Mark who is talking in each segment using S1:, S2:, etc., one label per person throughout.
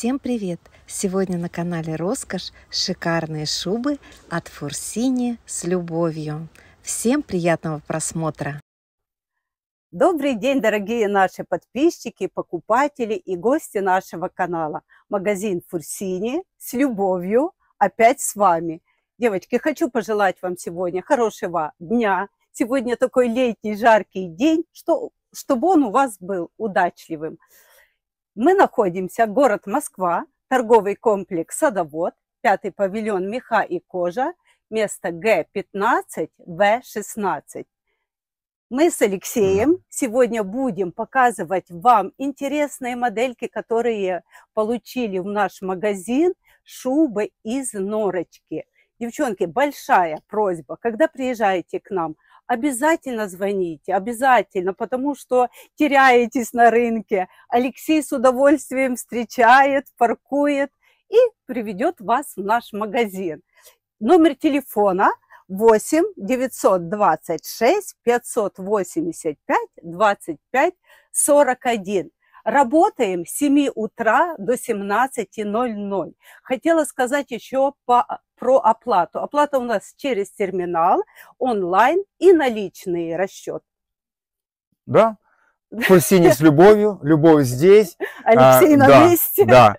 S1: Всем привет! Сегодня на канале Роскошь шикарные шубы от Фурсини с любовью. Всем приятного просмотра!
S2: Добрый день, дорогие наши подписчики, покупатели и гости нашего канала. Магазин Фурсини с любовью опять с вами. Девочки, хочу пожелать вам сегодня хорошего дня. Сегодня такой летний жаркий день, что, чтобы он у вас был удачливым. Мы находимся, город Москва, торговый комплекс «Садовод», пятый павильон «Меха и кожа», место Г15, В16. Мы с Алексеем сегодня будем показывать вам интересные модельки, которые получили в наш магазин, шубы из норочки. Девчонки, большая просьба, когда приезжаете к нам – обязательно звоните, обязательно, потому что теряетесь на рынке. Алексей с удовольствием встречает, паркует и приведет вас в наш магазин. Номер телефона 8 926 585 25 41. Работаем с 7 утра до 17.00. Хотела сказать еще по, про оплату. Оплата у нас через терминал, онлайн и наличный расчет.
S3: Да, Фурсини с любовью, любовь здесь.
S2: Алексей а, на
S3: да,
S2: месте.
S3: Да,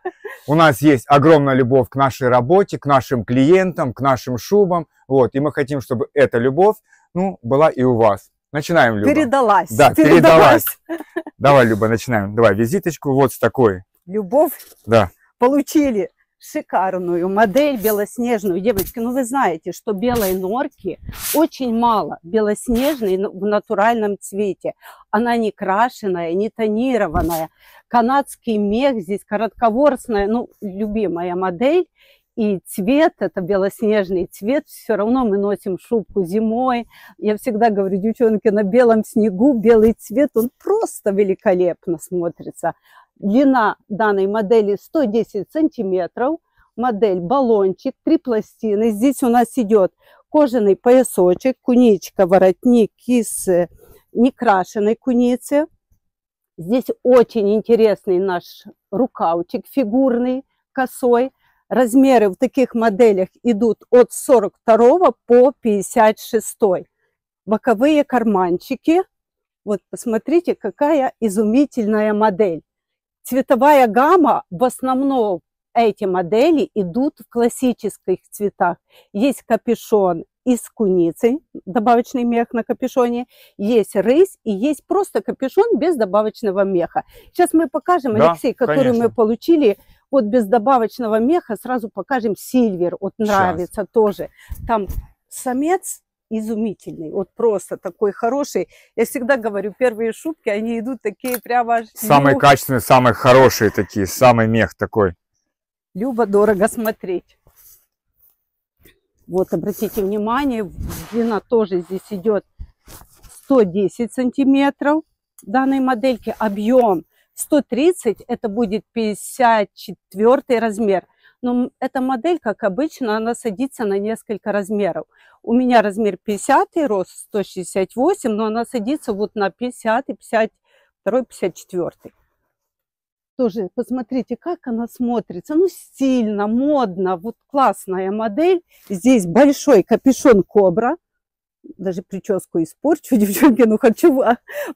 S3: у нас есть огромная любовь к нашей работе, к нашим клиентам, к нашим шубам. Вот, и мы хотим, чтобы эта любовь, ну, была и у вас. Начинаем, Люба.
S2: Передалась.
S3: Да, передалась. передалась. Давай, Люба, начинаем. Давай, визиточку вот с такой.
S2: Любовь.
S3: Да.
S2: Получили шикарную модель белоснежную. Девочки, ну вы знаете, что белой норки очень мало. Белоснежной в натуральном цвете. Она не крашеная, не тонированная. Канадский мех здесь коротковорсная, ну, любимая модель и цвет, это белоснежный цвет, все равно мы носим шубку зимой. Я всегда говорю, девчонки, на белом снегу белый цвет, он просто великолепно смотрится. Длина данной модели 110 сантиметров, модель баллончик, три пластины. Здесь у нас идет кожаный поясочек, куничка, воротник из некрашенной куницы. Здесь очень интересный наш рукавчик фигурный, косой. Размеры в таких моделях идут от 42 по 56. Боковые карманчики. Вот посмотрите, какая изумительная модель. Цветовая гамма в основном эти модели идут в классических цветах. Есть капюшон из куницы, добавочный мех на капюшоне, есть рысь и есть просто капюшон без добавочного меха. Сейчас мы покажем, да, Алексей, который конечно. мы получили вот без добавочного меха сразу покажем сильвер. Вот нравится Сейчас. тоже. Там самец изумительный, вот просто такой хороший. Я всегда говорю, первые шубки, они идут такие прямо...
S3: Самые ну, качественные, самые хорошие такие, самый мех такой.
S2: Любо дорого смотреть. Вот, обратите внимание, длина тоже здесь идет 110 сантиметров данной модельки. Объем 130 это будет 54 размер. Но эта модель, как обычно, она садится на несколько размеров. У меня размер 50, рост 168, но она садится вот на 50, 52, 54. Тоже посмотрите, как она смотрится. Ну, стильно, модно, вот классная модель. Здесь большой капюшон кобра даже прическу испорчу, девчонки, но хочу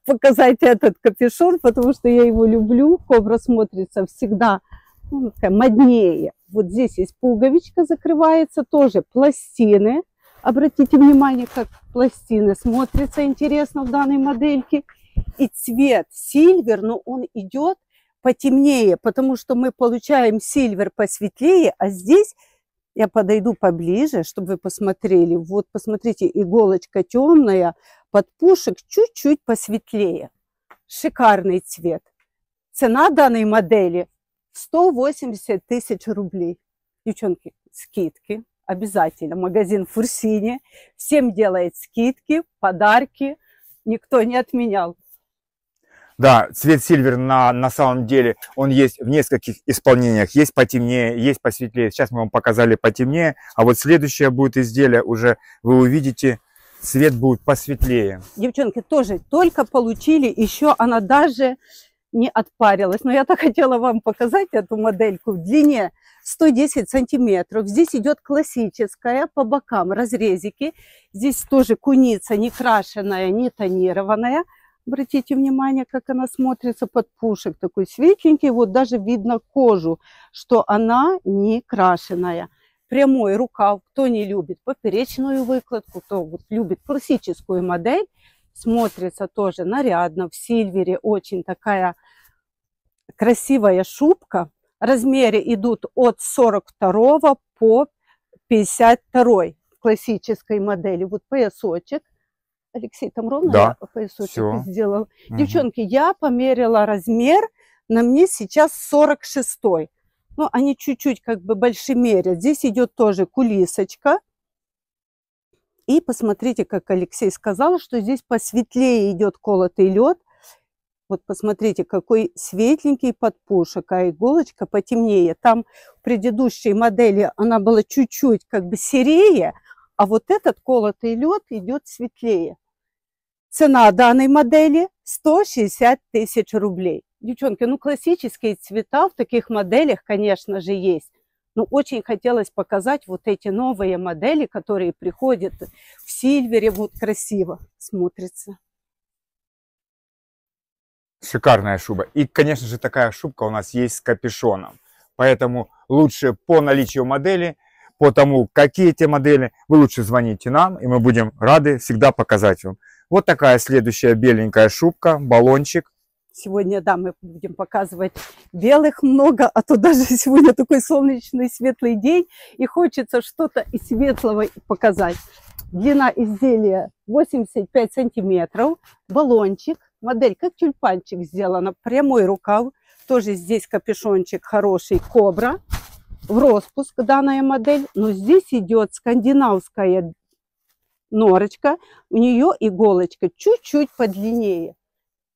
S2: показать этот капюшон, потому что я его люблю. Кобра смотрится всегда ну, такая моднее. Вот здесь есть пуговичка, закрывается тоже пластины. Обратите внимание, как пластины смотрятся интересно в данной модельке. И цвет сильвер, но он идет потемнее, потому что мы получаем сильвер посветлее, а здесь я подойду поближе, чтобы вы посмотрели. Вот, посмотрите, иголочка темная, под пушек чуть-чуть посветлее. Шикарный цвет. Цена данной модели 180 тысяч рублей. Девчонки, скидки обязательно. Магазин Фурсини всем делает скидки, подарки. Никто не отменял.
S3: Да, цвет сильвер на, на самом деле, он есть в нескольких исполнениях. Есть потемнее, есть посветлее. Сейчас мы вам показали потемнее. А вот следующее будет изделие, уже вы увидите, цвет будет посветлее.
S2: Девчонки тоже только получили, еще она даже не отпарилась. Но я так хотела вам показать эту модельку в длине 110 сантиметров. Здесь идет классическая по бокам разрезики. Здесь тоже куница не крашеная, не тонированная. Обратите внимание, как она смотрится под пушек. Такой светленький. Вот даже видно кожу, что она не крашеная. Прямой рукав. Кто не любит поперечную выкладку, кто вот любит классическую модель, смотрится тоже нарядно. В сильвере очень такая красивая шубка. Размеры идут от 42 по 52 в классической модели. Вот поясочек. Алексей, там ровно
S3: Да,
S2: я поясочек сделал.
S3: Мгм.
S2: Девчонки, я померила размер, на мне сейчас 46. Ну, они чуть-чуть как бы большемерят. Здесь идет тоже кулисочка. И посмотрите, как Алексей сказал, что здесь посветлее идет колотый лед. Вот посмотрите, какой светленький подпушек, а иголочка потемнее. Там в предыдущей модели она была чуть-чуть как бы серее, а вот этот колотый лед идет светлее. Цена данной модели 160 тысяч рублей. Девчонки, ну классические цвета в таких моделях, конечно же, есть. Но очень хотелось показать вот эти новые модели, которые приходят в сильвере. Вот красиво смотрится.
S3: Шикарная шуба. И, конечно же, такая шубка у нас есть с капюшоном. Поэтому лучше по наличию модели, по тому, какие те модели, вы лучше звоните нам, и мы будем рады всегда показать вам. Вот такая следующая беленькая шубка, баллончик.
S2: Сегодня, да, мы будем показывать белых много, а то даже сегодня такой солнечный светлый день, и хочется что-то из светлого показать. Длина изделия 85 сантиметров, баллончик, модель как тюльпанчик сделана, прямой рукав, тоже здесь капюшончик хороший, кобра, в распуск данная модель, но здесь идет скандинавская норочка, у нее иголочка чуть-чуть подлиннее.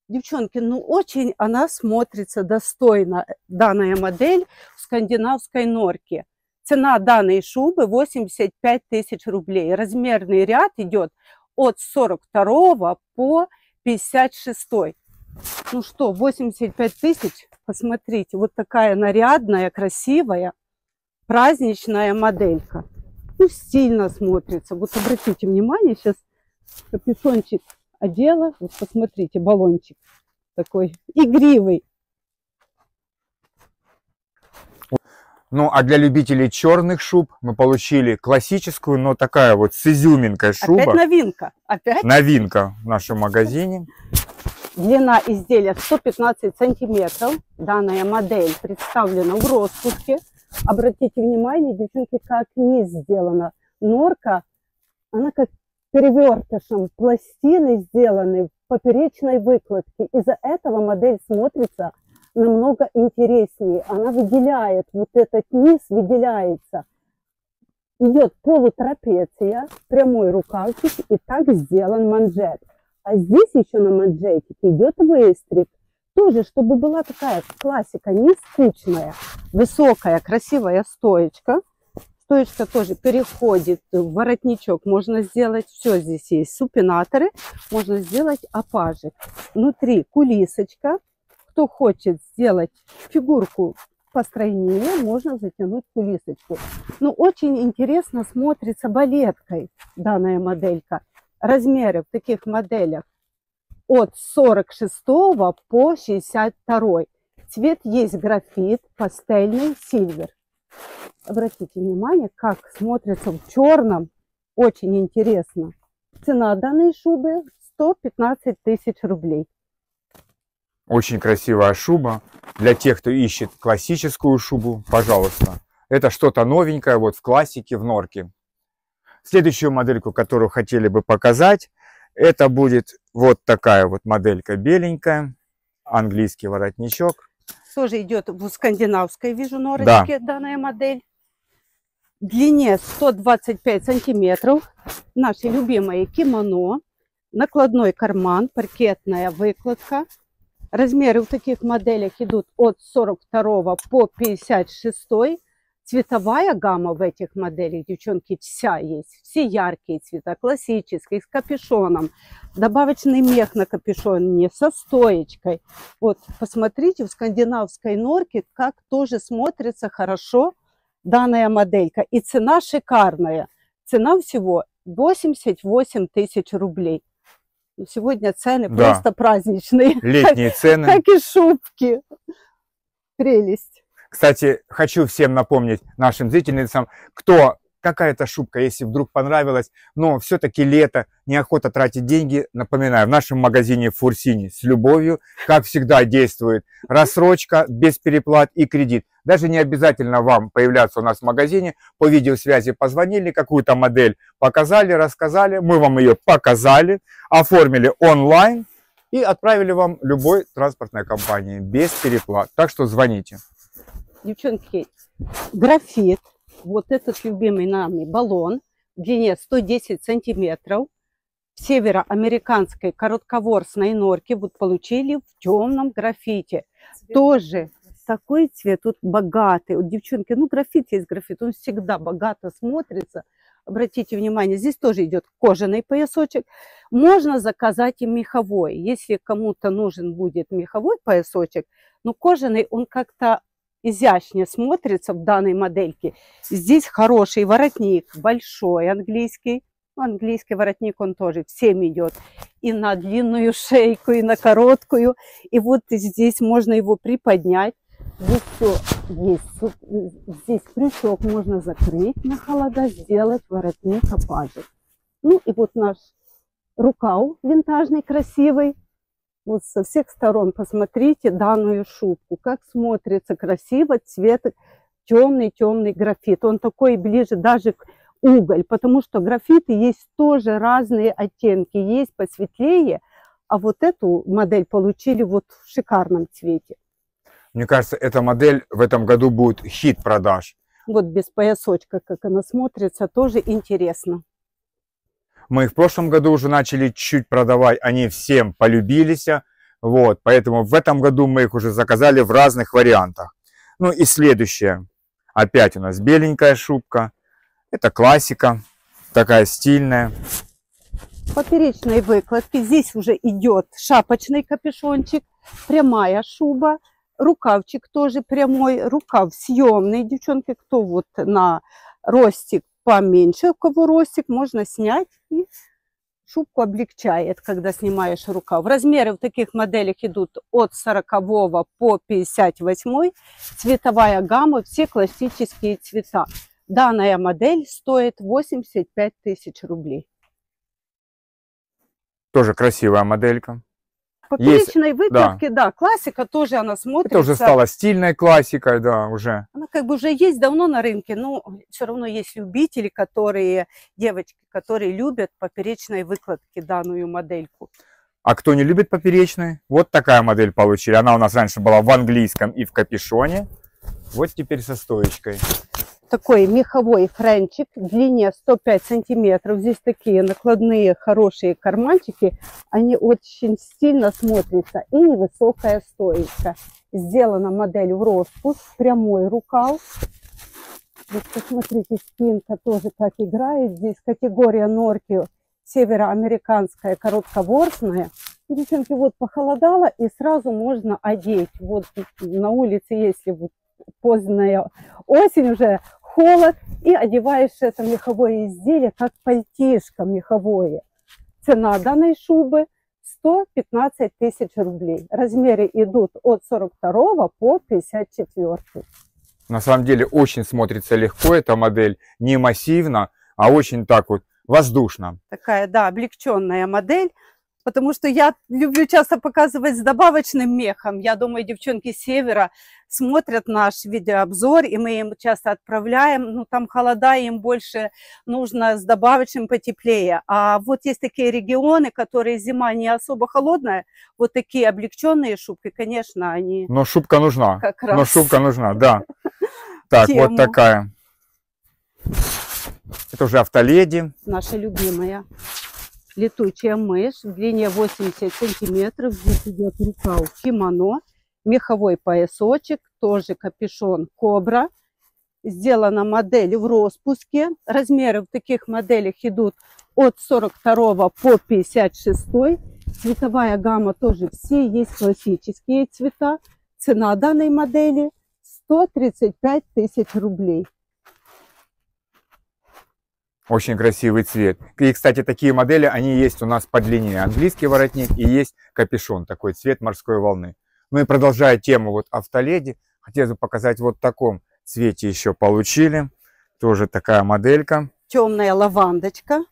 S2: Девчонки, ну очень она смотрится достойно, данная модель в скандинавской норке. Цена данной шубы 85 тысяч рублей. Размерный ряд идет от 42 по 56. Ну что, 85 тысяч, посмотрите, вот такая нарядная, красивая, праздничная моделька. Ну, стильно смотрится. Вот обратите внимание, сейчас капюшончик одела. Вот посмотрите, баллончик такой игривый.
S3: Ну, а для любителей черных шуб мы получили классическую, но такая вот с изюминкой шуба.
S2: Опять новинка. Опять
S3: Новинка в нашем магазине.
S2: длина изделия 115 сантиметров. Данная модель представлена в распуске. Обратите внимание, девчонки, как низ сделана. Норка, она как перевертышем. Пластины сделаны в поперечной выкладке. Из-за этого модель смотрится намного интереснее. Она выделяет, вот этот низ выделяется. Идет полутрапеция, прямой рукавчик и так сделан манжет. А здесь еще на манжетике идет выстрик. Тоже, чтобы была такая классика, не скучная, высокая, красивая стоечка. Стоечка тоже переходит в воротничок. Можно сделать, все здесь есть, супинаторы. Можно сделать опажик. Внутри кулисочка. Кто хочет сделать фигурку постройнее, можно затянуть кулисочку. Но очень интересно смотрится балеткой данная моделька. Размеры в таких моделях от 46 по 62. Цвет есть графит, пастельный, сильвер. Обратите внимание, как смотрится в черном. Очень интересно. Цена данной шубы 115 тысяч рублей.
S3: Очень красивая шуба. Для тех, кто ищет классическую шубу, пожалуйста. Это что-то новенькое вот в классике, в норке. Следующую модельку, которую хотели бы показать, это будет вот такая вот моделька беленькая. Английский воротничок.
S2: Тоже идет в скандинавской, вижу, норочке данная модель. Длине 125 сантиметров. Наше любимое кимоно. Накладной карман, паркетная выкладка. Размеры в таких моделях идут от 42 по 56. Цветовая гамма в этих моделях, девчонки, вся есть. Все яркие цвета, классические, с капюшоном. Добавочный мех на капюшоне со стоечкой. Вот, посмотрите, в скандинавской норке, как тоже смотрится хорошо данная моделька. И цена шикарная. Цена всего 88 тысяч рублей. Ну, Сегодня цены
S3: Да.
S2: просто праздничные.
S3: Летние цены.
S2: Как и шубки. Прелесть.
S3: Кстати, хочу всем напомнить нашим зрительницам, кто какая-то шубка, если вдруг понравилась, но все-таки лето, неохота тратить деньги. Напоминаю, в нашем магазине Фурсини с любовью, как всегда, действует рассрочка, без переплат и кредит. Даже не обязательно вам появляться у нас в магазине, по видеосвязи позвонили, какую-то модель показали, рассказали, мы вам ее показали, оформили онлайн и отправили вам любой транспортной компании без переплат. Так что звоните.
S2: Девчонки, графит, вот этот любимый нами баллон в длине 110 сантиметров, в североамериканской коротковорсной норке вот получили в темном графите. Тоже такой цвет, тут богатый. Вот, девчонки, ну графит есть графит, он всегда богато смотрится. Обратите внимание, здесь тоже идет кожаный поясочек. Можно заказать и меховой. Если кому-то нужен будет меховой поясочек, но кожаный он как-то изящнее смотрится в данной модельке. Здесь хороший воротник, большой английский. Ну, Английский воротник, он тоже всем идет. И на длинную шейку, и на короткую. И вот здесь можно его приподнять. Здесь все есть. Э, Здесь крючок можно закрыть на холода, сделать воротник опажик. Ну и вот наш рукав винтажный, красивый. Вот со всех сторон посмотрите данную шубку, как смотрится красиво цвет темный-темный графит. Он такой ближе даже к уголь, потому что графиты есть тоже разные оттенки. Есть посветлее, а вот эту модель получили вот в шикарном цвете.
S3: Мне кажется, эта модель в этом году будет хит продаж.
S2: Вот без поясочка, как она смотрится, тоже интересно.
S3: Мы их в прошлом году уже начали чуть продавать, они всем полюбились. Вот, поэтому в этом году мы их уже заказали в разных вариантах. Ну и следующее. Опять у нас беленькая шубка. Это классика, такая стильная.
S2: поперечной выкладки. Здесь уже идет шапочный капюшончик, прямая шуба, рукавчик тоже прямой, рукав съемный, девчонки, кто вот на ростик поменьше, у кого ростик, можно снять и шубку облегчает, когда снимаешь рукав. Размеры в таких моделях идут от 40 по 58, цветовая гамма, все классические цвета. Данная модель стоит 85 тысяч рублей.
S3: Тоже красивая моделька.
S2: Поперечной выкладки, да. классика тоже она смотрится.
S3: Это уже стала стильной классикой, да, уже.
S2: Она как бы уже есть давно на рынке, но все равно есть любители, которые, девочки, которые любят поперечной выкладки данную модельку.
S3: А кто не любит поперечные, вот такая модель получили. Она у нас раньше была в английском и в капюшоне. Вот теперь со стоечкой.
S2: Такой меховой френчик длине 105 сантиметров. Здесь такие накладные хорошие карманчики. Они очень стильно смотрятся. И невысокая стоечка. Сделана модель в распуск, прямой рукав. Вот посмотрите, спинка тоже как играет. Здесь категория норки североамериканская, коротковорсная. Девчонки, вот похолодало, и сразу можно одеть. Вот на улице, если поздняя осень уже, холод, и одеваешь это меховое изделие, как пальтишко меховое. Цена данной шубы 115 тысяч рублей. Размеры идут от 42 по 54.
S3: На самом деле очень смотрится легко эта модель, не массивно, а очень так вот воздушно.
S2: Такая, да, облегченная модель. Потому что я люблю часто показывать с добавочным мехом. Я думаю, девчонки севера смотрят наш видеообзор, и мы им часто отправляем. Ну, там холода, им больше нужно с добавочным потеплее. А вот есть такие регионы, которые зима не особо холодная. Вот такие облегченные шубки, конечно, они
S3: Но шубка нужна.
S2: как раз
S3: Но шубка нужна, да. Так,
S2: тему.
S3: вот такая. Это уже автоледи.
S2: наша любимая. Летучая мышь длине 80 сантиметров. Здесь идет рукав кимоно, меховой поясочек, тоже капюшон кобра. сделана модель в распуске. Размеры в таких моделях идут от 42 по 56. Цветовая гамма тоже все есть классические цвета. Цена данной модели 135 тысяч рублей.
S3: Очень красивый цвет. И, кстати, такие модели, они есть у нас по длине. Английский воротник и есть капюшон, такой цвет морской волны. Ну и продолжая тему вот автоледи, хотелось бы показать вот в таком цвете еще получили. Тоже такая моделька.
S2: Темная лавандочка.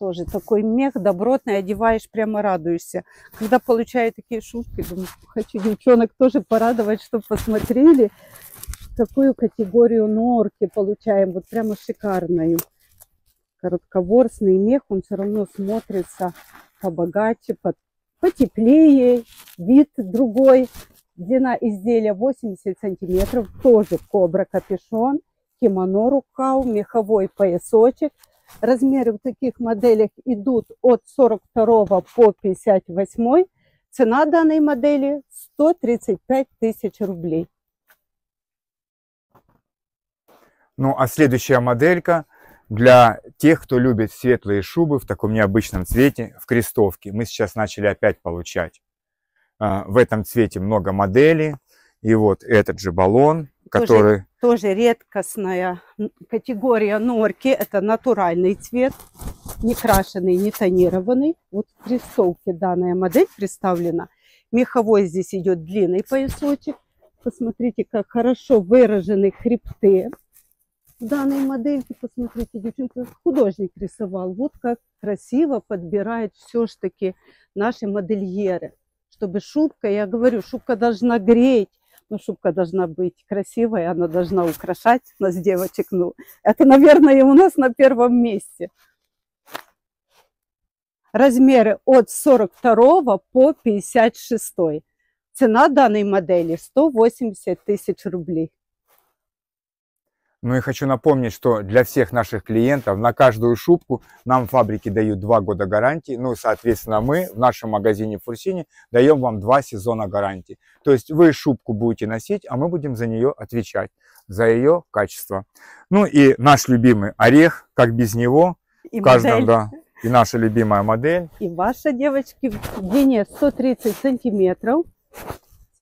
S2: Тоже такой мех добротный, одеваешь, прямо радуешься. Когда получаю такие шутки, думаю, хочу девчонок тоже порадовать, чтобы посмотрели, какую категорию норки получаем. Вот прямо шикарную коротковорсный мех, он все равно смотрится побогаче, потеплее, вид другой. Длина изделия 80 сантиметров, тоже кобра капюшон, кимоно рукав, меховой поясочек. Размеры в таких моделях идут от 42 по 58. Цена данной модели 135 тысяч рублей.
S3: Ну а следующая моделька для тех, кто любит светлые шубы в таком необычном цвете, в крестовке. Мы сейчас начали опять получать. А, в этом цвете много моделей. И вот этот же баллон, который...
S2: Тоже, тоже редкостная категория норки. Это натуральный цвет, не крашеный, не тонированный. Вот в крестовке данная модель представлена. Меховой здесь идет длинный поясочек. Посмотрите, как хорошо выражены хребты данной модельки, посмотрите, девчонка, художник рисовал. Вот как красиво подбирает все ж таки наши модельеры. Чтобы шубка, я говорю, шубка должна греть, но шубка должна быть красивой, она должна украшать нас, девочек. Ну, это, наверное, у нас на первом месте. Размеры от 42 по 56. Цена данной модели 180 тысяч рублей.
S3: Ну и хочу напомнить, что для всех наших клиентов на каждую шубку нам фабрики дают два года гарантии. Ну, соответственно, мы в нашем магазине Фурсини даем вам два сезона гарантии. То есть вы шубку будете носить, а мы будем за нее отвечать, за ее качество. Ну и наш любимый орех, как без него, и в каждом, модель. да, и наша любимая модель.
S2: И ваша, девочки, в длине 130 сантиметров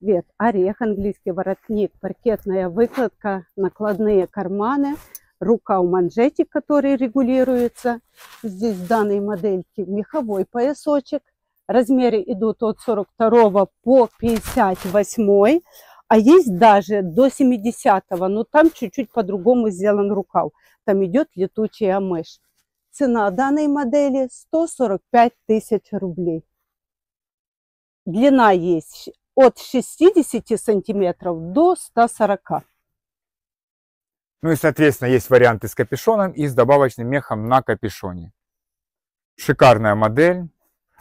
S2: цвет орех, английский воротник, паркетная выкладка, накладные карманы, рука у манжетик, который регулируется. Здесь данной модельке меховой поясочек. Размеры идут от 42 по 58, а есть даже до 70, но там чуть-чуть по-другому сделан рукав. Там идет летучий мышь. Цена данной модели 145 тысяч рублей. Длина есть от 60 сантиметров до 140.
S3: Ну и, соответственно, есть варианты с капюшоном и с добавочным мехом на капюшоне. Шикарная модель.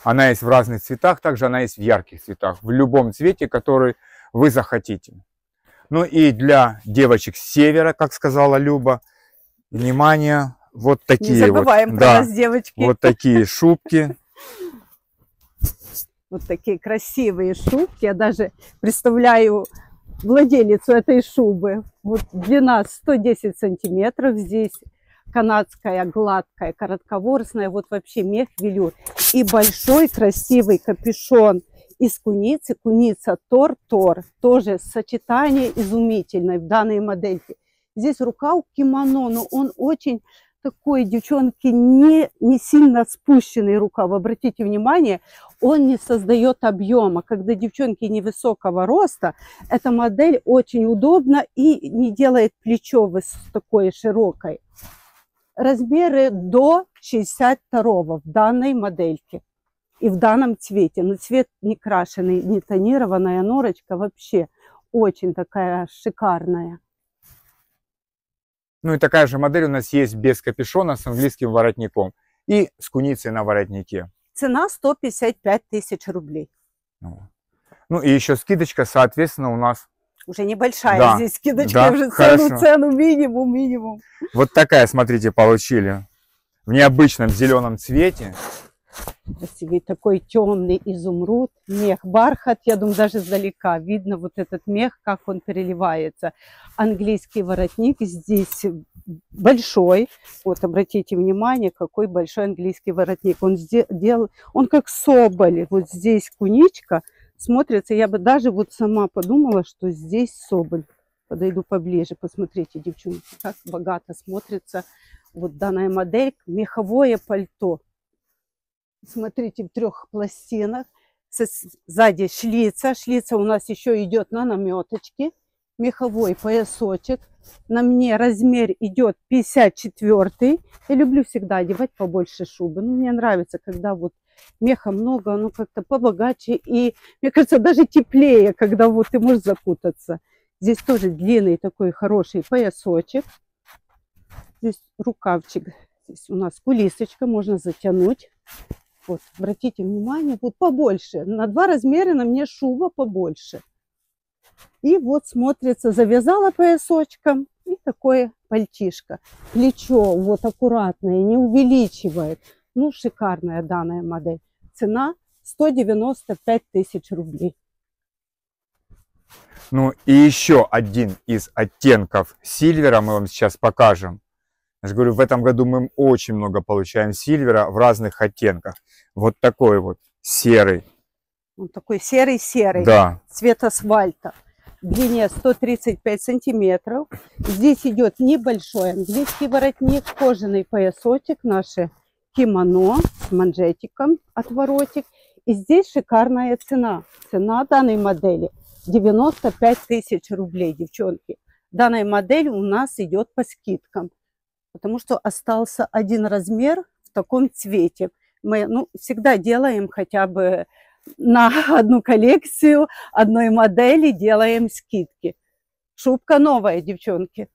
S3: Она есть в разных цветах, также она есть в ярких цветах, в любом цвете, который вы захотите. Ну и для девочек с севера, как сказала Люба, внимание, вот такие Не
S2: забываем
S3: вот,
S2: про да, нас, девочки.
S3: Вот такие шубки
S2: вот такие красивые шубки. Я даже представляю владелицу этой шубы. Вот длина 110 сантиметров здесь. Канадская, гладкая, коротковорсная. Вот вообще мех велюр. И большой красивый капюшон из куницы. Куница Тор-Тор. Тоже сочетание изумительное в данной модельке. Здесь рукав кимоно, но он очень такой, девчонки, не, не сильно спущенный рукав. Обратите внимание, он не создает объема. Когда девчонки невысокого роста, эта модель очень удобна и не делает плечо такой широкой. Размеры до 62 в данной модельке и в данном цвете. Но цвет не крашеный, не тонированная норочка вообще очень такая шикарная.
S3: Ну и такая же модель у нас есть без капюшона с английским воротником и с куницей на воротнике.
S2: Цена 155 тысяч рублей.
S3: Ну. ну и еще скидочка, соответственно, у нас...
S2: Уже небольшая да, здесь скидочка, да, уже цену, цену минимум, минимум.
S3: Вот такая, смотрите, получили. В необычном зеленом цвете.
S2: Красивый такой темный изумруд, мех, бархат. Я думаю, даже издалека видно вот этот мех, как он переливается. Английский воротник здесь большой. Вот обратите внимание, какой большой английский воротник. Он сделал, он как соболь. Вот здесь куничка смотрится. Я бы даже вот сама подумала, что здесь соболь. Подойду поближе, посмотрите, девчонки, как богато смотрится вот данная модель. Меховое пальто смотрите, в трех пластинах. Сзади шлица. Шлица у нас еще идет на наметочке. Меховой поясочек. На мне размер идет 54. Я люблю всегда одевать побольше шубы. Ну, мне нравится, когда вот меха много, оно как-то побогаче. И, мне кажется, даже теплее, когда вот ты можешь закутаться. Здесь тоже длинный такой хороший поясочек. Здесь рукавчик. Здесь у нас кулисочка, можно затянуть. Вот, обратите внимание, вот побольше. На два размера на мне шуба побольше. И вот смотрится, завязала поясочком и такое пальтишко. Плечо вот аккуратное, не увеличивает. Ну, шикарная данная модель. Цена 195 тысяч рублей.
S3: Ну и еще один из оттенков сильвера мы вам сейчас покажем. Я же говорю, в этом году мы очень много получаем сильвера в разных оттенках. Вот такой вот серый.
S2: Он такой серый-серый.
S3: Да.
S2: Цвет асфальта. Длине 135 сантиметров. Здесь идет небольшой английский воротник, кожаный поясочек, наше кимоно с манжетиком, отворотик. И здесь шикарная цена. Цена данной модели 95 тысяч рублей, девчонки. Данная модель у нас идет по скидкам потому что остался один размер в таком цвете. Мы ну, всегда делаем хотя бы на одну коллекцию одной модели делаем скидки. Шубка новая, девчонки.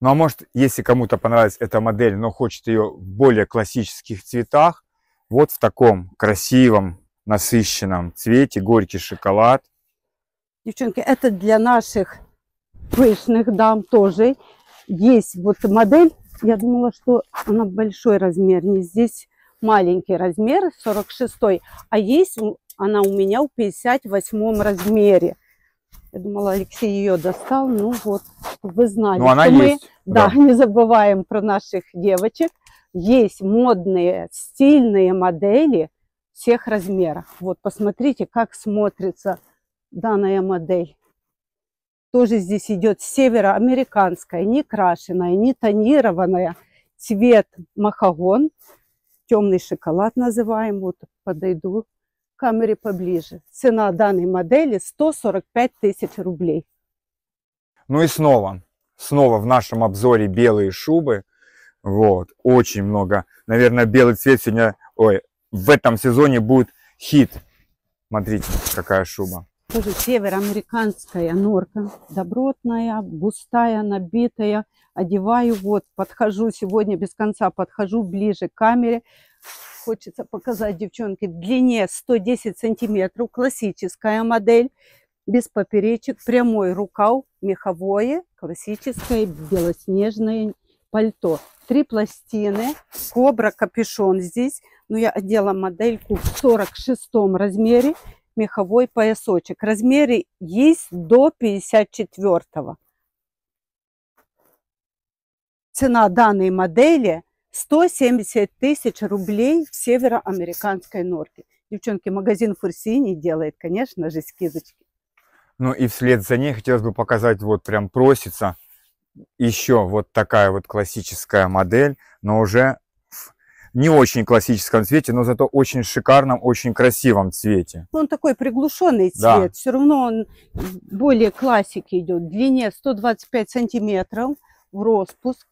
S3: Ну а может, если кому-то понравилась эта модель, но хочет ее в более классических цветах, вот в таком красивом, насыщенном цвете, горький шоколад.
S2: Девчонки, это для наших пышных дам тоже есть вот модель, я думала, что она большой размер, не здесь маленький размер, 46 а есть она у меня в 58 размере. Я думала, Алексей ее достал, ну вот, вы знали,
S3: ну, она
S2: что
S3: есть,
S2: мы да. Да, не забываем про наших девочек. Есть модные, стильные модели всех размеров. Вот, посмотрите, как смотрится данная модель. Тоже здесь идет североамериканская, не крашеная, не тонированная. Цвет махагон, темный шоколад называем. Вот подойду к камере поближе. Цена данной модели 145 тысяч рублей.
S3: Ну и снова, снова в нашем обзоре белые шубы. Вот, очень много. Наверное, белый цвет сегодня, ой, в этом сезоне будет хит. Смотрите, какая шуба
S2: тоже североамериканская норка, добротная, густая, набитая. Одеваю, вот, подхожу сегодня без конца, подхожу ближе к камере. Хочется показать, девчонки, длине 110 сантиметров, классическая модель, без поперечек, прямой рукав, меховое, классическое белоснежное пальто. Три пластины, кобра, капюшон здесь. Но я одела модельку в 46 размере меховой поясочек. Размеры есть до 54 -го. Цена данной модели 170 тысяч рублей в североамериканской норке. Девчонки, магазин Фурсини делает, конечно же, скидочки.
S3: Ну и вслед за ней хотелось бы показать, вот прям просится еще вот такая вот классическая модель, но уже не очень классическом цвете, но зато очень шикарном, очень красивом цвете.
S2: Он такой приглушенный цвет, да. все равно он более классики идет. В длине 125 сантиметров в распуск.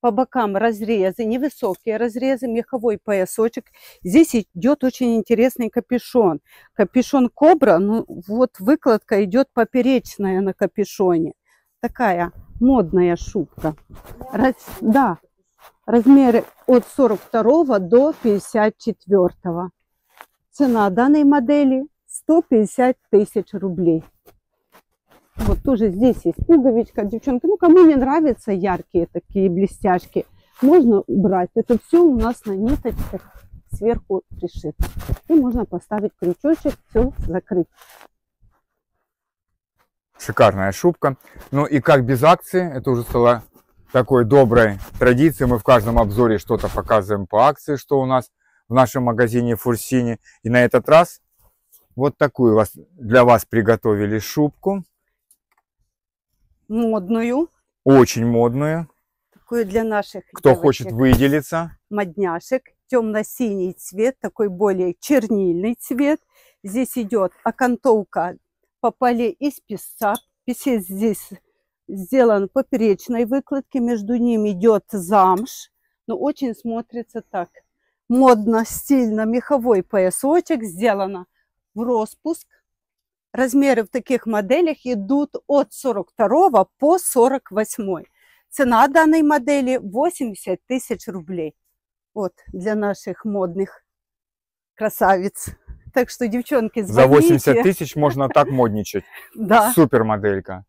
S2: По бокам разрезы, невысокие разрезы, меховой поясочек. Здесь идет очень интересный капюшон. Капюшон кобра, ну вот выкладка идет поперечная на капюшоне. Такая модная шубка. Раз, да, размеры от 42 до 54. Цена данной модели 150 тысяч рублей. Вот тоже здесь есть пуговичка, девчонки. Ну, кому не нравятся яркие такие блестяшки, можно убрать. Это все у нас на ниточках сверху пришито. И можно поставить крючочек, все закрыть.
S3: Шикарная шубка. Ну и как без акции, это уже стало такой доброй традицией. Мы в каждом обзоре что-то показываем по акции, что у нас в нашем магазине Фурсини. И на этот раз вот такую для вас приготовили шубку.
S2: Модную.
S3: Очень модную.
S2: Такую для наших
S3: Кто
S2: девочек.
S3: хочет выделиться.
S2: Модняшек. Темно-синий цвет, такой более чернильный цвет. Здесь идет окантовка по поле из песца. Песец здесь сделан поперечной выкладки. Между ними идет замш. Но очень смотрится так модно, стильно. Меховой поясочек сделано в распуск. Размеры в таких моделях идут от 42 по 48. Цена данной модели 80 тысяч рублей. Вот, для наших модных красавиц. Так что, девчонки,
S3: За
S2: звоните.
S3: 80 тысяч можно так модничать.
S2: Да.
S3: Супер моделька.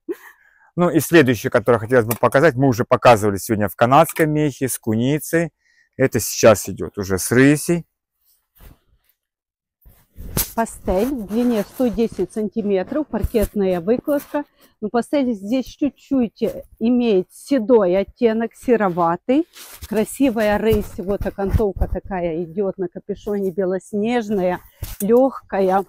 S3: Ну и следующее, которое хотелось бы показать, мы уже показывали сегодня в канадском мехе с куницей. Это сейчас идет уже с рысей.
S2: Пастель в длине 110 сантиметров, паркетная выкладка. Но пастель здесь чуть-чуть имеет седой оттенок, сероватый. Красивая рысь, вот окантовка такая идет на капюшоне, белоснежная, легкая.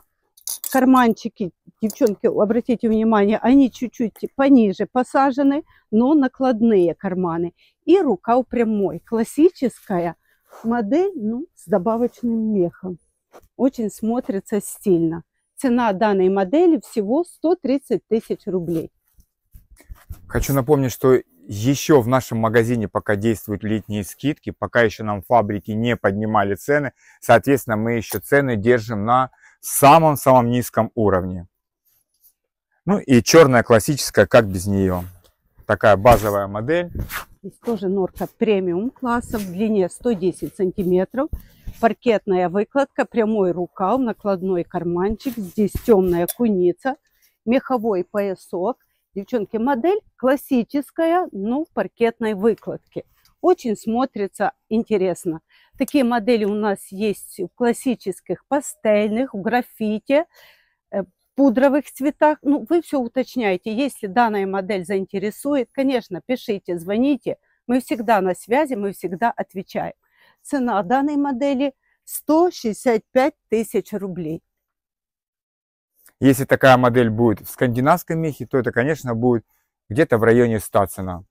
S2: Карманчики, девчонки, обратите внимание, они чуть-чуть пониже посажены, но накладные карманы. И рукав прямой, классическая модель, ну, с добавочным мехом очень смотрится стильно. Цена данной модели всего 130 тысяч рублей.
S3: Хочу напомнить, что еще в нашем магазине пока действуют летние скидки, пока еще нам фабрики не поднимали цены. Соответственно, мы еще цены держим на самом-самом низком уровне. Ну и черная классическая, как без нее. Такая базовая модель.
S2: Здесь тоже норка премиум класса в длине 110 сантиметров. Паркетная выкладка, прямой рукав, накладной карманчик. Здесь темная куница, меховой поясок. Девчонки, модель классическая, но в паркетной выкладке. Очень смотрится интересно. Такие модели у нас есть в классических пастельных, в граффите, э, пудровых цветах. Ну, вы все уточняете. Если данная модель заинтересует, конечно, пишите, звоните. Мы всегда на связи, мы всегда отвечаем. Цена данной модели 165 тысяч рублей.
S3: Если такая модель будет в скандинавском мехе, то это, конечно, будет где-то в районе 100 цена.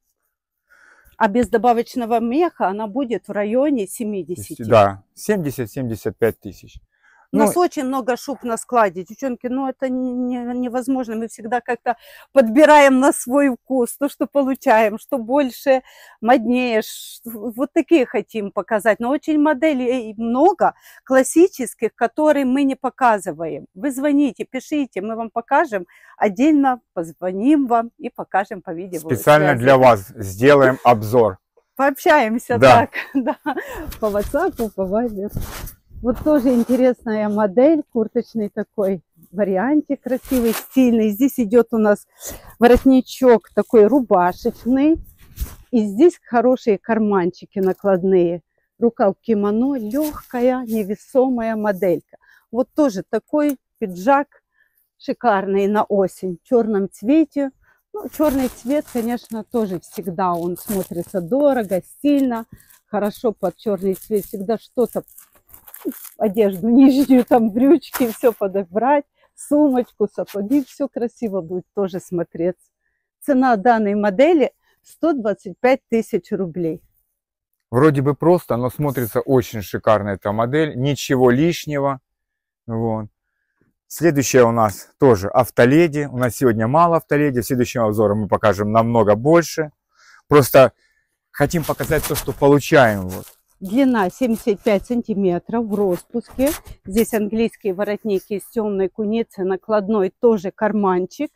S2: А без добавочного меха она будет в районе 70.
S3: Да, 70-75 тысяч.
S2: У
S3: Ну,
S2: нас очень много шуб на складе, девчонки, ну это не- не- невозможно. Мы всегда как-то подбираем на свой вкус то, что получаем, что больше, моднее. Вот такие хотим показать. Но очень моделей много классических, которые мы не показываем. Вы звоните, пишите, мы вам покажем. Отдельно позвоним вам и покажем по видео.
S3: специально для вас сделаем обзор.
S2: Пообщаемся
S3: Да.
S2: так, да, по WhatsApp, по Viber. Вот тоже интересная модель, курточный такой вариантик красивый, стильный. Здесь идет у нас воротничок такой рубашечный. И здесь хорошие карманчики накладные. Рукав кимоно, легкая, невесомая моделька. Вот тоже такой пиджак шикарный на осень, в черном цвете. Ну, черный цвет, конечно, тоже всегда он смотрится дорого, стильно, хорошо под черный цвет. Всегда что-то, одежду нижнюю, там брючки, все подобрать, сумочку, сапоги, все красиво будет тоже смотреться. Цена данной модели 125 тысяч рублей.
S3: Вроде бы просто, но смотрится очень шикарно эта модель. Ничего лишнего. Вот. Следующая у нас тоже автоледи. У нас сегодня мало автоледи. В следующем обзоре мы покажем намного больше. Просто хотим показать то, что получаем. Вот.
S2: Длина 75 сантиметров в распуске. Здесь английские воротники из темной куницы, накладной тоже карманчик.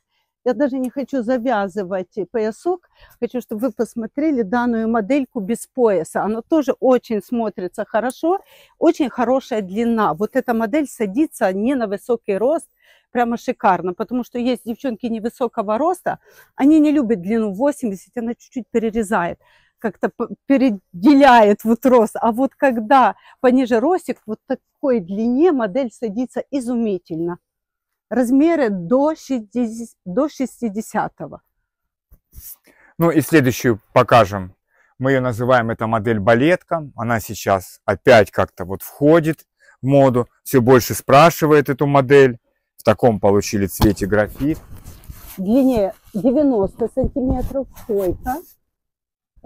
S2: Я даже не хочу завязывать поясок. Хочу, чтобы вы посмотрели данную модельку без пояса. Она тоже очень смотрится хорошо. Очень хорошая длина. Вот эта модель садится не на высокий рост. Прямо шикарно. Потому что есть девчонки невысокого роста. Они не любят длину 80, она чуть-чуть перерезает. Как-то переделяет вот рост. А вот когда пониже ростик, вот такой длине модель садится изумительно. Размеры до 60, до 60
S3: Ну и следующую покажем. Мы ее называем, это модель балетка. Она сейчас опять как-то вот входит в моду. Все больше спрашивает эту модель. В таком получили цвете графит.
S2: длине 90 сантиметров, стойка,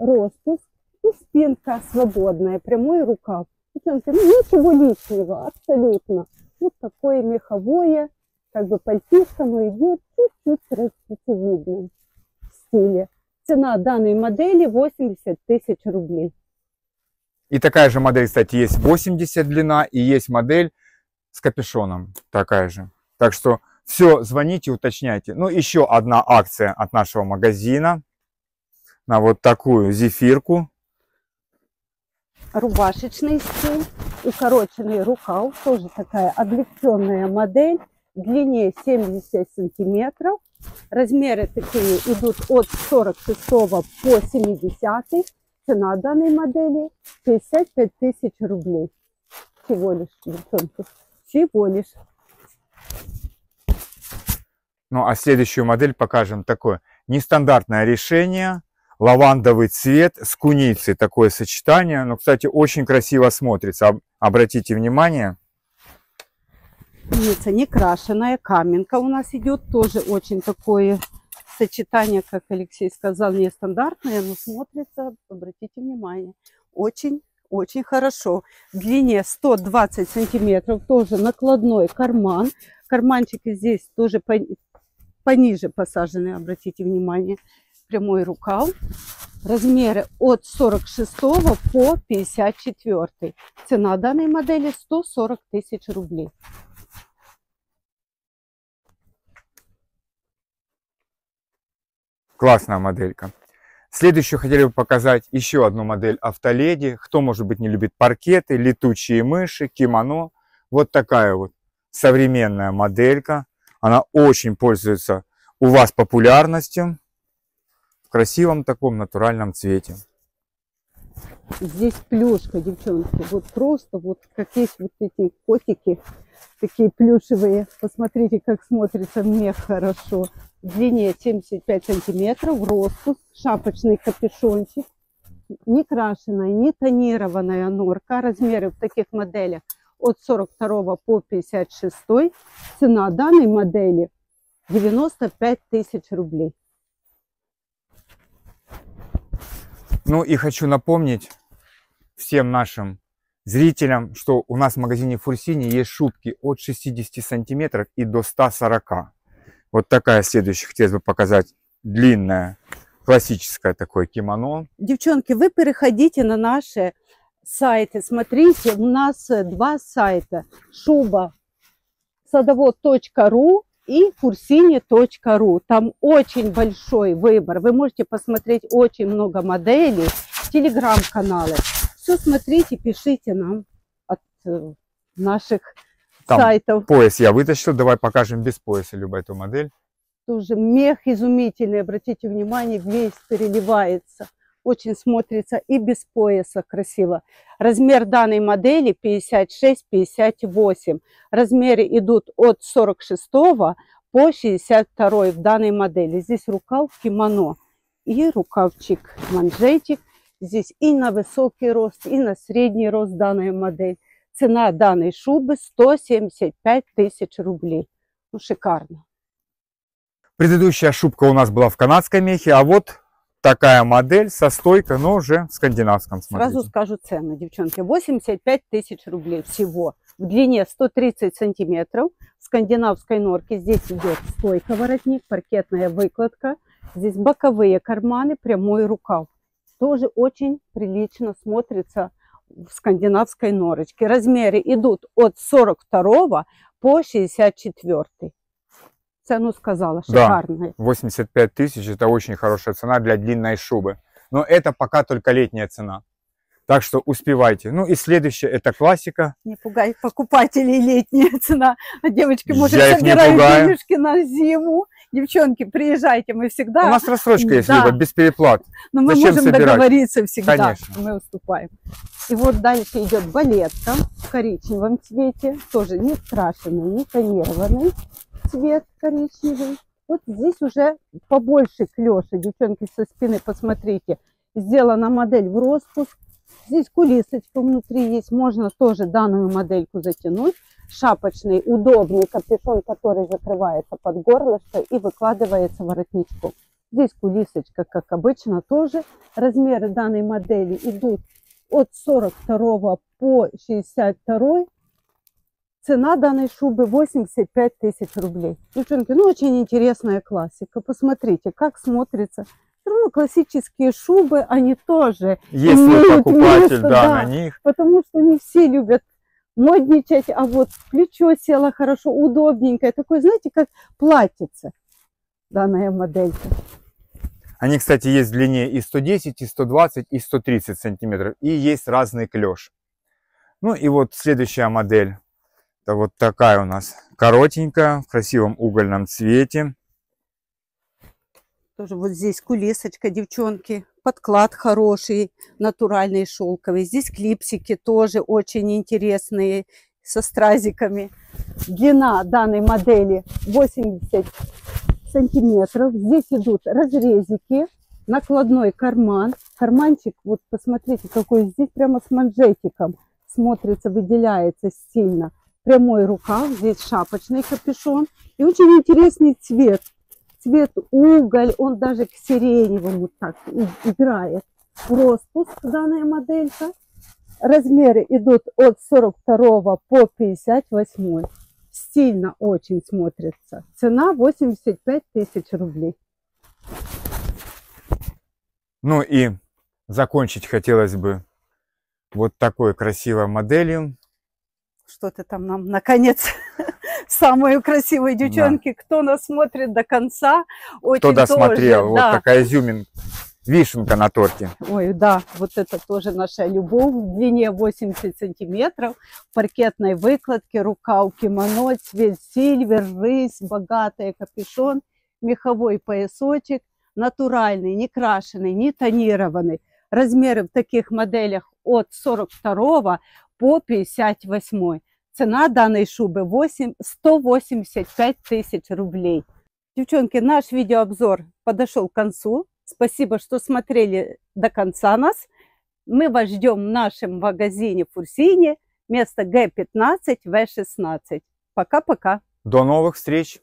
S2: роспуск и спинка свободная, прямой рукав. Девчонки, ну ничего лишнего, абсолютно. Вот такое меховое, как бы пальтишко, но идет чуть-чуть растительном стиле. Цена данной модели 80 тысяч рублей.
S3: И такая же модель, кстати, есть 80 длина и есть модель с капюшоном такая же. Так что все, звоните, уточняйте. Ну, еще одна акция от нашего магазина на вот такую зефирку.
S2: Рубашечный стиль, укороченный рукав, тоже такая облегченная модель, длине 70 сантиметров. Размеры такие идут от 46 по 70. Цена данной модели 55 тысяч рублей. Всего лишь, девчонки. Всего лишь.
S3: Ну, а следующую модель покажем такое нестандартное решение. Лавандовый цвет с куницей. Такое сочетание. Ну, кстати, очень красиво смотрится. Об- Обратите внимание.
S2: Ница не крашеная, каменка у нас идет. Тоже очень такое сочетание, как Алексей сказал, нестандартное, но смотрится, обратите внимание, очень очень хорошо. В длине 120 сантиметров, тоже накладной карман. Карманчики здесь тоже пон- пониже посажены, обратите внимание. Прямой рукав. Размеры от 46 по 54. Цена данной модели 140 тысяч рублей.
S3: Классная моделька. Следующую хотели бы показать еще одну модель автоледи. Кто, может быть, не любит паркеты, летучие мыши, кимоно. Вот такая вот современная моделька. Она очень пользуется у вас популярностью. В красивом таком натуральном цвете.
S2: Здесь плюшка, девчонки. Вот просто вот как есть вот эти котики, такие плюшевые. Посмотрите, как смотрится мех хорошо. В длине 75 сантиметров, роспуск, шапочный капюшончик. Не крашеная, не тонированная норка. Размеры в таких моделях от 42 по 56. Цена данной модели 95 тысяч рублей.
S3: Ну и хочу напомнить всем нашим зрителям, что у нас в магазине Фурсини есть шубки от 60 сантиметров и до 140. Вот такая следующая хотелось бы показать. Длинная, классическое такое кимоно.
S2: Девчонки, вы переходите на наши сайты, смотрите, у нас э, два сайта. Шуба садовод.ру и фурсини.ру. Там очень большой выбор. Вы можете посмотреть очень много моделей, телеграм-каналы. Все смотрите, пишите нам от э, наших
S3: Там
S2: сайтов.
S3: Пояс я вытащил. Давай покажем без пояса любую эту модель.
S2: Тоже мех изумительный, обратите внимание, весь переливается. Очень смотрится и без пояса красиво. Размер данной модели 56-58. Размеры идут от 46 по 62 в данной модели. Здесь рукав кимоно и рукавчик манжетик. Здесь и на высокий рост, и на средний рост данная модель. Цена данной шубы 175 тысяч рублей. Ну, шикарно.
S3: Предыдущая шубка у нас была в канадской мехе, а вот такая модель со стойкой, но уже в скандинавском.
S2: Сразу
S3: Смотрите.
S2: скажу цену, девчонки. 85 тысяч рублей всего. В длине 130 сантиметров. В скандинавской норке здесь идет стойка воротник, паркетная выкладка. Здесь боковые карманы, прямой рукав. Тоже очень прилично смотрится в скандинавской норочке. Размеры идут от 42 по 64. Цену сказала,
S3: Да.
S2: шикарная.
S3: 85 тысяч это очень хорошая цена для длинной шубы. Но это пока только летняя цена. Так что успевайте. Ну и следующее это классика.
S2: Не пугай покупателей летняя цена. А девочки, может,
S3: Я
S2: собирают денежки на зиму Девчонки, приезжайте, мы всегда...
S3: У нас рассрочка есть,
S2: Да.
S3: либо без переплат.
S2: Но мы
S3: Зачем
S2: можем
S3: собирать?
S2: договориться всегда,
S3: Конечно.
S2: мы уступаем. И вот дальше идет балетка в коричневом цвете, тоже не крашеный, не тонированный цвет коричневый. Вот здесь уже побольше клеша, девчонки со спины, посмотрите. Сделана модель в распуск. Здесь кулисочка внутри есть, можно тоже данную модельку затянуть. Шапочный, удобный капюшон, который закрывается под горлышко и выкладывается воротничком. Здесь кулисочка, как обычно, тоже. Размеры данной модели идут от 42 по 62. Цена данной шубы 85 тысяч рублей. Девчонки, ну очень интересная классика. Посмотрите, как смотрится. Все равно классические шубы, они тоже,
S3: свой
S2: Имеют
S3: покупатель,
S2: место,
S3: да,
S2: да.
S3: на них.
S2: потому что не все любят модничать, а вот плечо село хорошо, удобненькое. Такое, знаете, как платьице данная моделька.
S3: Они, кстати, есть в длине и 110, и 120, и 130 сантиметров. И есть разный клеш. Ну и вот следующая модель. Это вот такая у нас коротенькая, в красивом угольном цвете.
S2: Тоже вот здесь кулисочка, девчонки. Подклад хороший, натуральный шелковый. Здесь клипсики тоже очень интересные, со стразиками. Длина данной модели 80 сантиметров. Здесь идут разрезики, накладной карман. Карманчик, вот посмотрите, какой здесь прямо с манжетиком смотрится, выделяется сильно. Прямой рукав, здесь шапочный капюшон. И очень интересный цвет цвет уголь, он даже к сиреневому так играет. В распуск данная моделька. Размеры идут от 42 по 58. Стильно очень смотрится. Цена 85 тысяч рублей.
S3: Ну и закончить хотелось бы вот такой красивой моделью.
S2: Что ты там нам, наконец, самые красивые девчонки, кто нас смотрит до конца, очень
S3: Кто досмотрел,
S2: тоже,
S3: вот
S2: да.
S3: такая изюминка, вишенка на торте.
S2: Ой, да, вот это тоже наша любовь. В длине 80 сантиметров, в паркетной выкладке, рукав кимоно, цвет сильвер, рысь, богатый капюшон, меховой поясочек, натуральный, не крашеный, не тонированный. Размеры в таких моделях от 42 по 58. Цена данной шубы 8, 185 тысяч рублей. Девчонки, наш видеообзор подошел к концу. Спасибо, что смотрели до конца нас. Мы вас ждем в нашем магазине Фурсине, место Г15, В16. Пока-пока.
S3: До новых встреч!